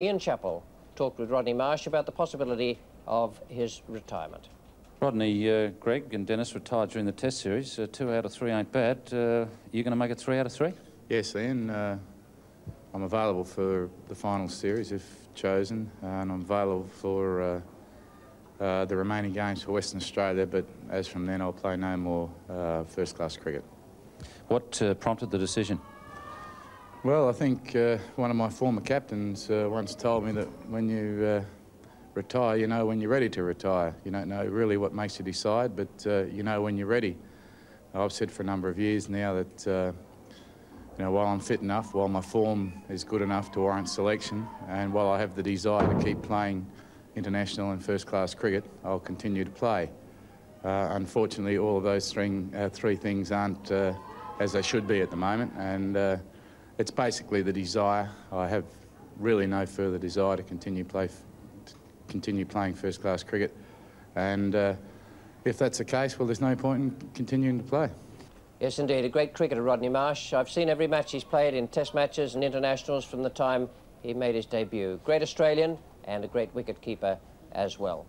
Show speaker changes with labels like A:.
A: Ian Chappell talked with Rodney Marsh about the possibility of his retirement.
B: Rodney, uh, Greg and Dennis retired during the Test Series. Uh, two out of three ain't bad. Uh, you going to make it three out of three?
C: Yes, Ian. Uh, I'm available for the final series if chosen, and I'm available for uh, uh, the remaining games for Western Australia, but as from then I'll play no more first-class cricket.
B: What prompted the decision?
C: Well, I think one of my former captains once told me that when you retire, you know when you're ready to retire. You don't know really what makes you decide, but uh, you know when you're ready. I've said for a number of years now that uh, you know, while I'm fit enough, while my form is good enough to warrant selection, and while I have the desire to keep playing international and first-class cricket, I'll continue to play. Uh, unfortunately, all of those three, uh, three things aren't uh, as they should be at the moment, and uh, it's basically the desire. I have really no further desire to continue play continue playing first class cricket. And uh, if that's the case, well, there's no point in continuing to play.
A: Yes, indeed. A great cricketer, Rodney Marsh. I've seen every match he's played in test matches and internationals from the time he made his debut. Great Australian and a great wicket keeper as well.